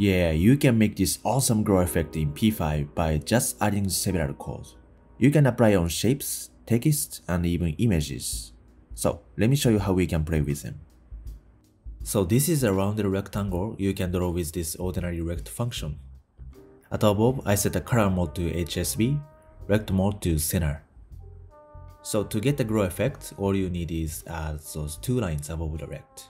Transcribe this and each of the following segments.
Yeah, you can make this awesome glow effect in P5 by just adding several codes. You can apply on shapes, text, and even images. So let me show you how we can play with them. So this is a rounded rectangle you can draw with this ordinary rect function. At above, I set the color mode to HSB, rect mode to center. So to get the glow effect, all you need is add those two lines above the rect.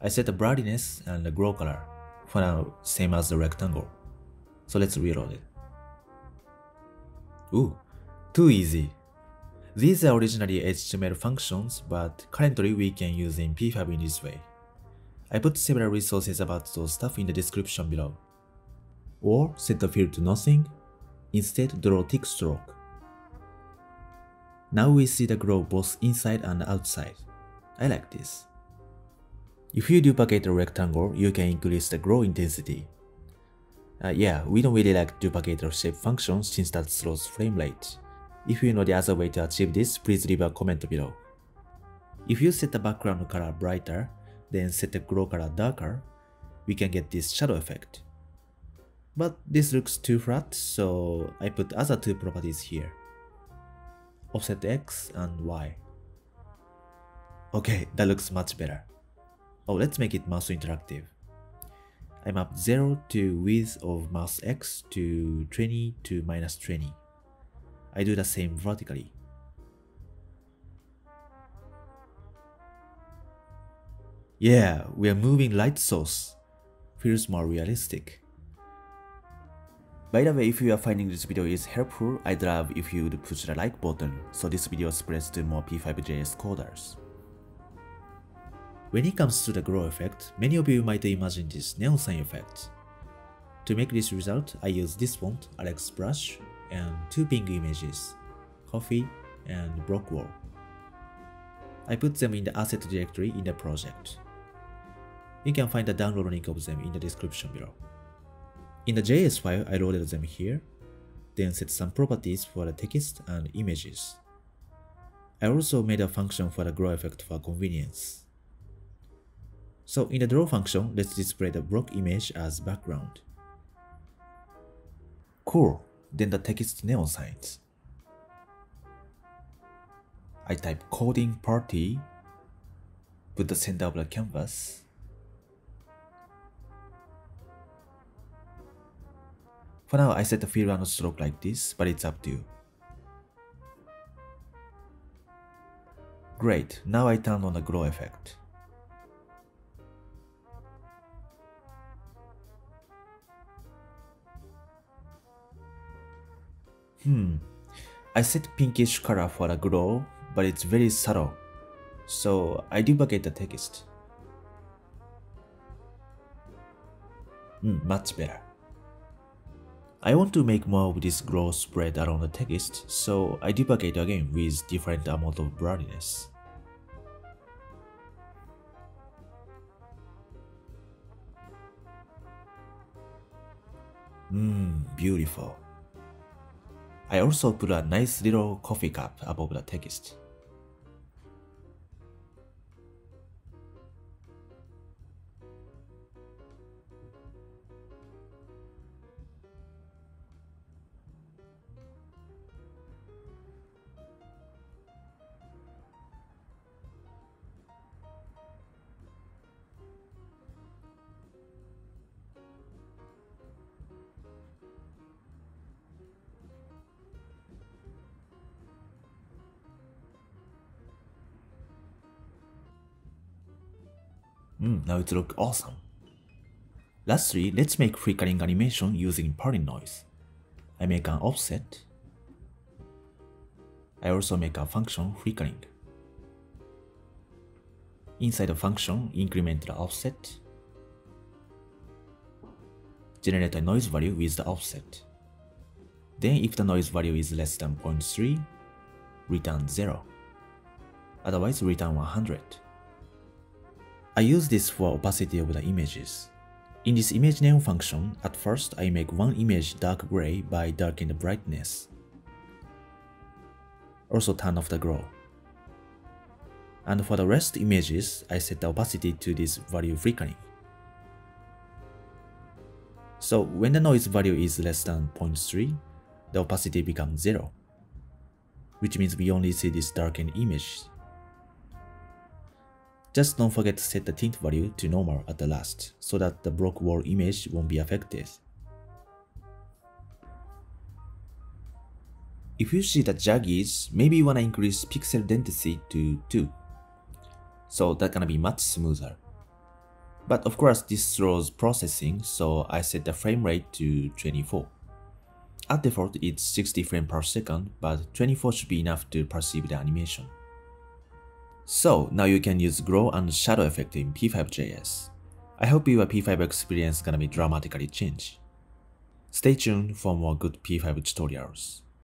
I set the brightness and the glow color, for now same as the rectangle. So let's reload it. Ooh, too easy. These are originally HTML functions, but currently we can use in P5 in this way. I put several resources about those stuff in the description below. Or set the field to nothing, instead draw tick stroke. Now we see the glow both inside and outside. I like this. If you duplicate a rectangle, you can increase the glow intensity. Uh, yeah, we don't really like duplicator shape function since that slows frame rate. If you know the other way to achieve this, please leave a comment below. If you set the background color brighter, then set the glow color darker, we can get this shadow effect. But this looks too flat, so I put other two properties here offset X and Y. Okay, that looks much better. Oh, let's make it mouse interactive. I map 0 to width of mouse X to 20 to minus 20. I do the same vertically. Yeah, we are moving light source. Feels more realistic. By the way, if you are finding this video is helpful, I'd love if you would push the like button so this video spreads to more P5JS coders. When it comes to the glow effect, many of you might imagine this neon sign effect. To make this result, I use this font, Alex Brush, and two PNG images, Coffee and Block Wall. I put them in the asset directory in the project. You can find the download link of them in the description below. In the JS file, I loaded them here, then set some properties for the text and images. I also made a function for the glow effect for convenience. So in the draw function, let's display the block image as background. Cool, then the text neon signs. I type coding party, put the center of the canvas, For now, I set the fill and stroke like this, but it's up to you. Great, now I turn on the glow effect. Hmm, I set pinkish color for the glow, but it's very subtle, so I duplicate the text. Hmm, much better. I want to make more of this glow spread around the text, so I duplicate again with different amount of blurriness. Mmm, beautiful. I also put a nice little coffee cup above the text. Mm, now it looks awesome. Lastly, let's make flickering animation using Perlin Noise. I make an offset. I also make a function flickering. Inside the function, increment the offset. Generate a noise value with the offset. Then if the noise value is less than 0.3, return 0. Otherwise return 100. I use this for opacity of the images. In this image neon function, at first I make one image dark gray by darkening the brightness. Also turn off the glow. And for the rest images, I set the opacity to this value flickering. So when the noise value is less than 0.3, the opacity becomes 0, which means we only see this darkened image. Just don't forget to set the tint value to normal at the last, so that the block wall image won't be affected. If you see the jaggies, maybe you wanna increase pixel density to 2. So that's gonna be much smoother. But of course this slows processing, so I set the frame rate to 24. At default it's 60 frames per second, but 24 should be enough to perceive the animation. So now you can use glow and shadow effect in P5.js. I hope your P5 experience is gonna be dramatically changed. Stay tuned for more good P5 tutorials.